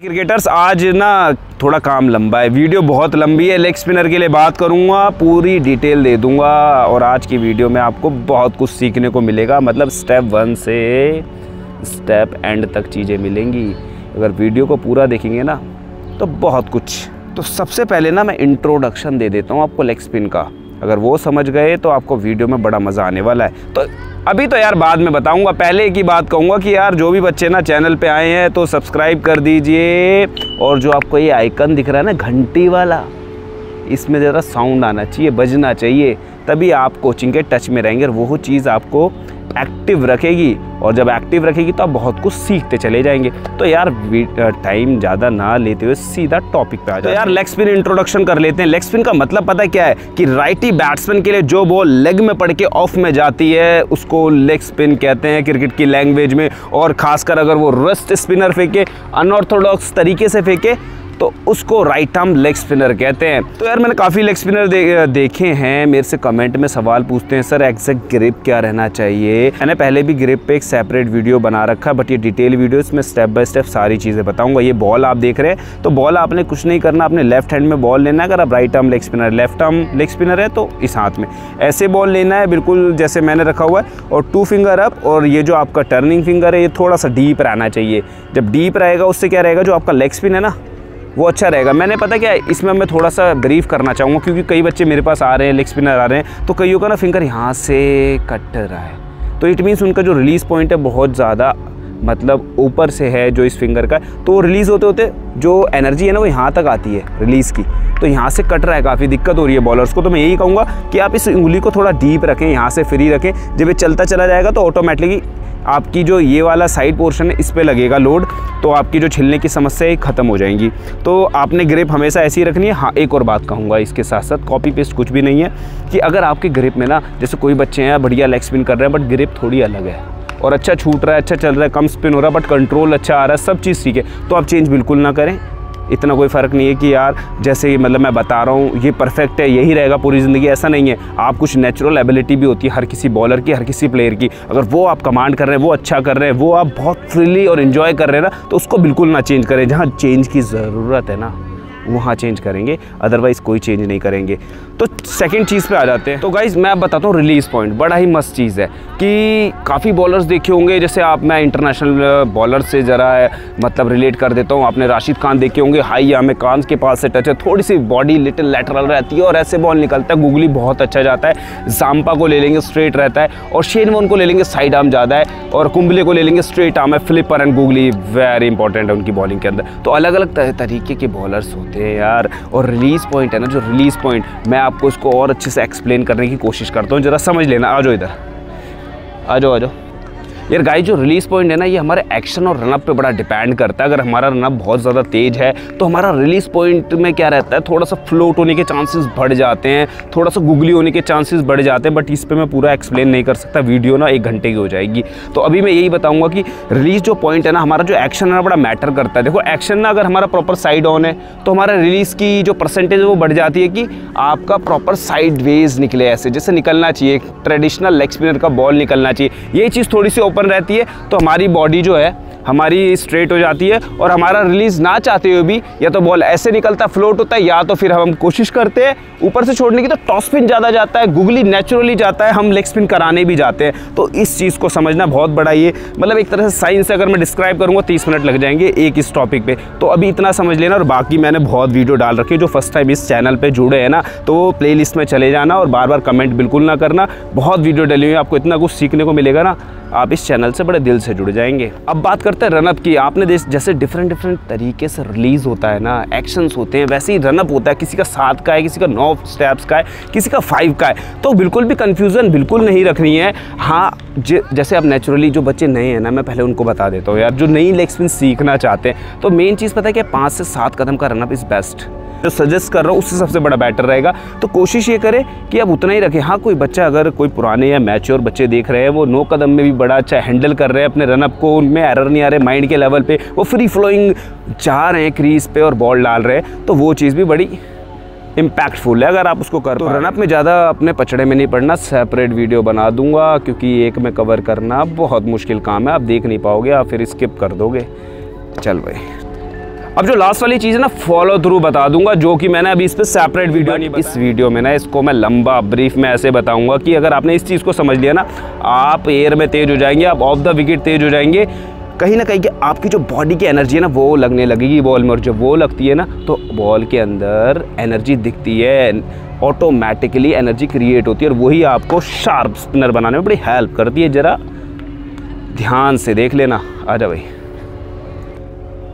Cricketers, आज ना थोड़ा काम लंबा है। वीडियो बहुत लंबी है, लेग स्पिनर के लिए बात करूँगा, पूरी डिटेल दे दूँगा और आज की वीडियो में आपको बहुत कुछ सीखने को मिलेगा। मतलब स्टेप वन से स्टेप एंड तक चीज़ें मिलेंगी। अगर वीडियो को पूरा देखेंगे ना तो बहुत कुछ। तो सबसे पहले ना मैं इंट्रोडक्शन दे देता हूँ आपको लेग स्पिन का। अगर वो समझ गए तो आपको वीडियो में बड़ा मज़ा आने वाला है। तो अभी तो यार बाद में बताऊँगा, पहले की बात कहूँगा कि यार जो भी बच्चे ना चैनल पे आए हैं तो सब्सक्राइब कर दीजिए। और जो आपको ये आइकन दिख रहा है ना, घंटी वाला, इसमें ज़रा साउंड आना चाहिए, बजना चाहिए। तभी आप कोचिंग के टच में रहेंगे और वो चीज़ आपको एक्टिव रखेगी। और जब एक्टिव रखेगी तो आप बहुत कुछ सीखते चले जाएँगे। तो यार टाइम ज़्यादा ना लेते हुए सीधा टॉपिक पे आ जाए तो यार लेग स्पिन इंट्रोडक्शन कर लेते हैं। लेग स्पिन का मतलब पता क्या है? कि राइटी बैट्समैन के लिए जो बॉल लेग में पड़ के ऑफ़ में जाती है उसको लेग स्पिन कहते हैं क्रिकेट की लैंग्वेज में। और खासकर अगर वो रस्ट स्पिनर फेंके अनऑर्थोडॉक्स तरीके से फेंके तो उसको राइट आर्म लेग स्पिनर कहते हैं। तो यार मैंने काफ़ी लेग स्पिनर दे, देखे हैं। मेरे से कमेंट में सवाल पूछते हैं सर एग्जैक्ट ग्रिप क्या रहना चाहिए? मैंने पहले भी ग्रिप पे एक सेपरेट वीडियो बना रखा बट ये डिटेल वीडियो इसमें स्टेप बाय स्टेप सारी चीज़ें बताऊँगा। ये बॉल आप देख रहे हैं तो बॉल आपने कुछ नहीं करना अपने लेफ़्ट हैंड में बॉल लेना अगर आप right arm leg spinner left arm leg spinner है तो इस हाथ में। ऐसे बॉल लेना है बिल्कुल जैसे मैंने रखा हुआ है और टू फिंगर अप और ये जो आपका टर्निंग फिंगर है ये थोड़ा सा डीप रहना चाहिए। जब डीप रहेगा उससे क्या रहेगा? जो आपका लेग स्पिन है ना वो अच्छा रहेगा। मैंने पता क्या, इसमें मैं थोड़ा सा ब्रीफ करना चाहूँगा, क्योंकि कई बच्चे मेरे पास आ रहे हैं लेग स्पिनर आ रहे हैं तो कईयों का ना फिंगर यहाँ से कट रहा है। तो इट मीन्स उनका जो रिलीज़ पॉइंट है बहुत ज़्यादा मतलब ऊपर से है जो इस फिंगर का। तो रिलीज़ होते होते जो एनर्जी है ना वो यहाँ तक आती है रिलीज़ की। तो यहाँ से कट रहा है, काफ़ी दिक्कत हो रही है बॉलर्स को। तो मैं यही कहूँगा कि आप इस उंगली को थोड़ा डीप रखें, यहाँ से फ्री रखें। जब ये चलता चला जाएगा तो ऑटोमेटिकली आपकी जो ये वाला साइड पोर्शन है इस पर लगेगा लोड तो आपकी जो छिलने की समस्या ख़त्म हो जाएँगी। तो आपने ग्रिप हमेशा ऐसी ही रखनी है। हाँ एक और बात कहूँगा इसके साथ साथ कॉपी पेस्ट कुछ भी नहीं है कि अगर आपके ग्रिप में ना, जैसे कोई बच्चे हैं, बढ़िया लेग स्पिन कर रहे हैं बट ग्रिप थोड़ी अलग है। और अच्छा छूट रहा है अच्छा चल रहा है, कम स्पिन हो रहा है बट कंट्रोल अच्छा आ रहा है, सब चीज़ ठीक है। तो आप चेंज बिल्कुल ना करें। इतना कोई फ़र्क नहीं है कि यार, जैसे मतलब मैं बता रहा हूँ, ये परफेक्ट है, यही रहेगा पूरी ज़िंदगी, ऐसा नहीं है। आप कुछ नेचुरल एबिलिटी भी होती है, हर किसी बॉलर की, हर किसी प्लेयर की। अगर वो आप कमांड कर रहे हैं, वो अच्छा कर रहे हैं, वो आप बहुत फ्रीली और इन्जॉय कर रहे हैं ना तो उसको बिल्कुल ना चेंज करें, जहाँ चेंज की ज़रूरत है ना। वहाँ चेंज करेंगे अदरवाइज़ कोई चेंज नहीं करेंगे। तो सेकंड चीज़ पे आ जाते हैं। तो गाइज़ मैं बताता हूँ रिलीज़ पॉइंट बड़ा ही मस्त चीज़ है कि काफ़ी बॉलर्स देखे होंगे, जैसे आप, मैं इंटरनेशनल बॉलर से ज़रा मतलब रिलेट कर देता हूँ। आपने राशिद खान देखे होंगे, हाई या में कान के पास से टच है। थोड़ी सी बॉडी लिटिल लेटरल रहती है और ऐसे बॉल निकलता है। गूगली बहुत अच्छा जाता है। जाम्पा को ले लेंगे स्ट्रेट रहता है। और शेन को ले लेंगे साइड आर्म ज़्यादा है। और कुंबले को ले लेंगे स्ट्रेट आर्म है। Flipper and googly very important है उनकी बॉलिंग के अंदर। तो अलग अलग तरीके के बॉलर्स होते हैं यार। और रिलीज़ पॉइंट है ना, जो रिलीज़ पॉइंट मैं आपको इसको और अच्छे से एक्सप्लेन करने की कोशिश करता हूँ। ज़रा समझ लेना। आ जाओ इधर। आ जाओ आ जाओ। यार गाय जो रिलीज़ पॉइंट है ना, ये हमारे एक्शन और रनअप पे बड़ा डिपेंड करता है। अगर हमारा रनअप बहुत ज़्यादा तेज है तो हमारा रिलीज़ पॉइंट में क्या रहता है थोड़ा सा फ्लोट होने के चांसेस बढ़ जाते हैं थोड़ा सा गुगली होने के चांसेस बढ़ जाते हैं बट इस पर मैं पूरा एक्सप्लेन नहीं कर सकता वीडियो ना एक घंटे की हो जाएगी। तो अभी मैं यही बताऊँगा कि रिलीज़ जो पॉइंट है ना, हमारा जो एक्शन है ना, बड़ा मैटर करता है। देखो एक्शन ना अगर हमारा प्रॉपर साइड ऑन है तो हमारा रिलीज़ की जो परसेंटेज है, वो बढ़ जाती है कि आपका प्रॉपर साइड वेज निकले ऐसे, जैसे निकलना चाहिए ट्रेडिशनल लेग स्पिनर का बॉल निकलना चाहिए। ये चीज़ थोड़ी सी ओपन रहती है तो हमारी बॉडी जो है, हमारी स्ट्रेट हो जाती है और हमारा रिलीज़ ना चाहते हुए भी या तो बॉल ऐसे निकलता, फ्लोट होता है, या तो फिर हम कोशिश करते हैं ऊपर से छोड़ने की तो टॉस स्पिन ज़्यादा जाता है, गुगली नेचुरली जाता है, हम लेग स्पिन कराने भी जाते हैं। तो इस चीज़ को समझना बहुत बड़ा ये मतलब एक तरह से साइंस अगर मैं डिस्क्राइब करूँगा, तीस मिनट लग जाएँगे एक इस टॉपिक पर तो अभी इतना समझ लेना और बाकी मैंने बहुत वीडियो डाल रखी है, जो फ़र्स्ट टाइम इस चैनल पर जुड़े हैं ना तो वो प्ले में चले जाना और बार बार कमेंट बिल्कुल ना करना। बहुत वीडियो डली हुई आपको इतना कुछ सीखने को मिलेगा ना आप इस चैनल से बड़े दिल से जुड़ जाएँगे। अब बात करते हैं रनअप की। आपने जैसे डिफरेंट डिफरेंट तरीके से रिलीज़ होता है ना एक्शंस होते हैं, वैसे ही रनअप होता है। किसी का सात का है, किसी का नौ स्टेप्स का है, किसी का फाइव का है। तो बिल्कुल भी कन्फ्यूज़न बिल्कुल नहीं रखनी है। हाँ जैसे अब नेचुरली जो बच्चे नए हैं ना, मैं पहले उनको बता देता हूँ यार, जो नई लेग स्पिन सीखना चाहते हैं। तो मेन चीज़ पता है कि पाँच से सात कदम का रनअप इज़ बेस्ट जो सजेस्ट कर रहा हूँ उससे सबसे बड़ा बेटर रहेगा। तो कोशिश ये करें कि अब उतना ही रखें। हाँ कोई बच्चा अगर कोई पुराने या मैच्योर बच्चे देख रहे हैं वो नो कदम में भी बड़ा अच्छा हैंडल कर रहे हैं अपने रनअप को उनमें एरर नहीं आ रहे माइंड के लेवल पर वो फ्री फ्लोइंग जा रहे हैं क्रीज पे और बॉल डाल रहे हैं तो वो चीज़ भी बड़ी इम्पैक्टफुल है। अगर आप उसको कर तो रनअप में ज़्यादा अपने पचड़े में नहीं पड़ना सेपरेट वीडियो बना दूँगा क्योंकि एक में कवर करना बहुत मुश्किल काम है। आप देख नहीं पाओगे आप फिर स्किप कर दोगे। चल भाई। अब जो लास्ट वाली चीज़ है ना फॉलो थ्रू बता दूँगा जो कि मैंने अभी इस पर सेपरेट वीडियो नहीं इस वीडियो में ना इसको मैं लंबा ब्रीफ में ऐसे बताऊँगा कि अगर आपने इस चीज़ को समझ लिया ना आप एयर में तेज हो जाएँगे आप ऑफ़ द विकेट तेज हो जाएँगे कहीं ना कहीं कि आपकी जो बॉडी की एनर्जी है ना वो लगने लगेगी बॉल में और जब वो लगती है ना तो बॉल के अंदर एनर्जी दिखती है ऑटोमेटिकली एनर्जी क्रिएट होती है और वही आपको शार्प स्पिनर बनाने में बड़ी हेल्प करती है। ज़रा ध्यान से देख लेना। आ जा भाई।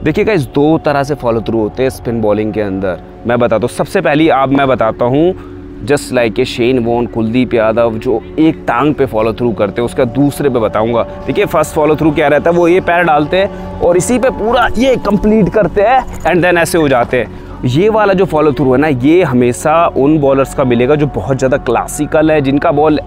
देखिएगा इस दो तरह से फॉलो थ्रू होते हैं स्पिन बॉलिंग के अंदर। मैं बताता हूँ, सबसे पहली आप, मैं बताता हूँ just like a Shane Warne Kuldeep Yadav जो एक टांग पे फॉलो थ्रू करते हैं, उसका दूसरे पे बताऊँगा। देखिए फ़र्स्ट फॉलो थ्रू क्या रहता है, वो ये पैर डालते हैं और इसी पे पूरा ये कंप्लीट करते हैं एंड देन ऐसे हो जाते हैं। ये वाला जो फॉलो थ्रू है ना, ये हमेशा उन बॉलर्स का मिलेगा जो बहुत ज़्यादा क्लासिकल है, जिनका बॉल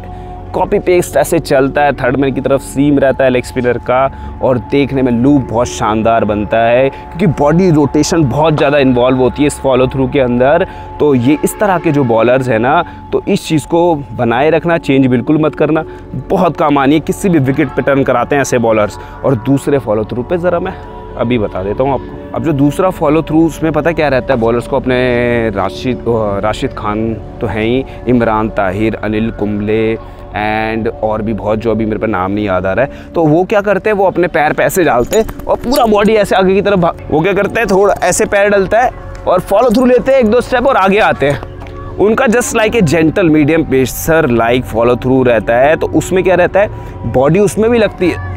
कॉपी पेस्ट ऐसे चलता है थर्ड मैन की तरफ़ सीम रहता है लेग स्पिनर का और देखने में लूप बहुत शानदार बनता है क्योंकि बॉडी रोटेशन बहुत ज़्यादा इन्वॉल्व होती है इस फॉलो थ्रू के अंदर। तो ये इस तरह के जो बॉलर्स हैं ना तो इस चीज़ को बनाए रखना चेंज बिल्कुल मत करना। बहुत काम आनी है, किसी भी विकेट पे टर्न कराते हैं ऐसे बॉलर्स और दूसरे फॉलो थ्रू पे ज़रा मैं अभी बता देता हूँ आपको। अब जो दूसरा फॉलो थ्रू उसमें पता क्या रहता है? बॉलर्स को अपने राशिद राशिद खान तो हैं ही। इमरान, ताहिर, अनिल, कुंबले एंड और भी बहुत जो अभी मेरे पर नाम नहीं याद आ रहा है। तो वो क्या करते हैं? वो अपने पैर पे ऐसे डालते हैं और पूरा बॉडी ऐसे आगे की तरफ़ वो क्या करते हैं? थोड़ा ऐसे पैर डलता है और फॉलो थ्रू लेते हैं, एक दो स्टेप और आगे आते हैं। उनका just like a gentle medium pacer like follow through रहता है। तो उसमें क्या रहता है? बॉडी उसमें भी लगती है।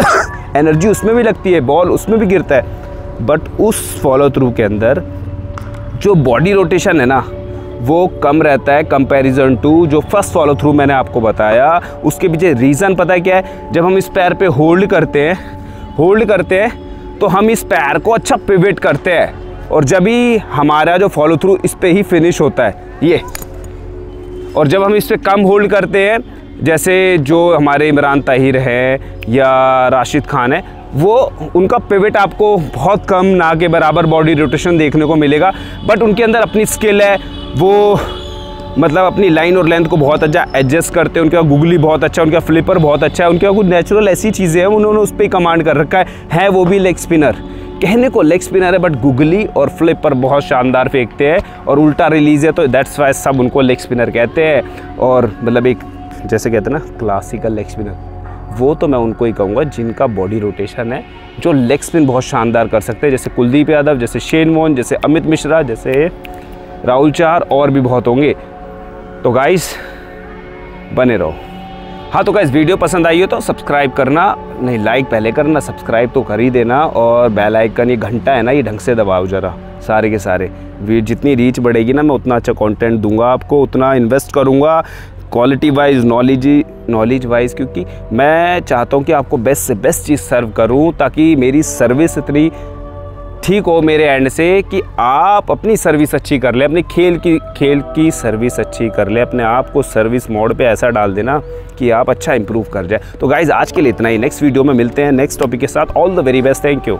एनर्जी उसमें भी लगती है, बॉल उसमें भी गिरता है। बट उस फॉलो थ्रू के अंदर जो बॉडी रोटेशन है ना, वो कम रहता है कंपैरिजन टू जो फ़र्स्ट फॉलो थ्रू मैंने आपको बताया। उसके पीछे रीज़न पता है क्या है? जब हम इस पैर पे होल्ड करते हैं होल्ड करते हैं तो हम इस पैर को अच्छा पिवेट करते हैं। और जब ही हमारा जो फॉलो थ्रू इस पर ही फिनिश होता है, ये। और जब हम इस पर कम होल्ड करते हैं जैसे जो हमारे इमरान ताहिर है या राशिद खान है, वो उनका पिवट आपको बहुत कम ना के बराबर बॉडी रोटेशन देखने को मिलेगा बट उनके अंदर अपनी स्किल है, वो मतलब अपनी लाइन और लेंथ को बहुत अच्छा एडजस्ट करते हैं, उनका गुगली बहुत अच्छा है, उनका फ्लिपर बहुत अच्छा है, उनका कुछ नेचुरल ऐसी चीज़ें हैं, उन्होंने उस पर कमांड कर रखा है है वो भी लेग स्पिनर कहने को लेग स्पिनर है बट गुगली और फ्लिपर बहुत शानदार फेंकते हैं, और उल्टा रिलीज़ है तो दैट्स वाई सब उनको लेग स्पिनर कहते हैं, और मतलब एक जैसे कहते हैं ना क्लासिकल लेग स्पिनर वो तो मैं उनको ही कहूँगा जिनका बॉडी रोटेशन है, जो लेग स्पिन बहुत शानदार कर सकते हैं। जैसे कुलदीप यादव, जैसे शेन मोहन, जैसे अमित मिश्रा, जैसे राहुल चार और भी बहुत होंगे। तो गाइस बने रहो। हाँ तो गाइस वीडियो पसंद आई हो तो सब्सक्राइब करना, नहीं लाइक पहले करना सब्सक्राइब तो कर ही देना और बेल आइकन ये घंटा है ना, ये ढंग से दबाओ ज़रा, सारे के सारे। जितनी रीच बढ़ेगी ना, मैं उतना अच्छा कंटेंट दूँगा आपको, उतना इन्वेस्ट करूँगा। Quality wise knowledge knowledge wise क्योंकि मैं चाहता हूँ कि आपको बेस्ट से बेस्ट चीज़ सर्व करूँ, ताकि मेरी सर्विस इतनी ठीक हो मेरे एंड से कि आप अपनी सर्विस अच्छी कर ले, अपने खेल की खेल की सर्विस अच्छी कर ले, अपने आप को सर्विस मोड पे ऐसा डाल देना कि आप अच्छा इंप्रूव कर जाए। तो गाइज़ आज के लिए इतना ही। नेक्स्ट वीडियो में मिलते हैं नेक्स्ट टॉपिक के साथ। All the very best thank you